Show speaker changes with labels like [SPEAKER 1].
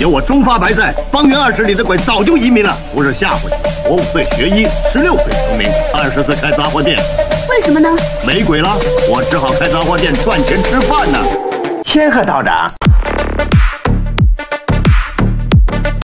[SPEAKER 1] 有我中发白在方圆二十里的鬼早就移民了不是吓唬你我五岁学医十六岁成名二十岁开杂货店。
[SPEAKER 2] 为什么呢？
[SPEAKER 1] 没鬼了我只好开杂货店赚钱吃饭呢。
[SPEAKER 3] 千鹤道长。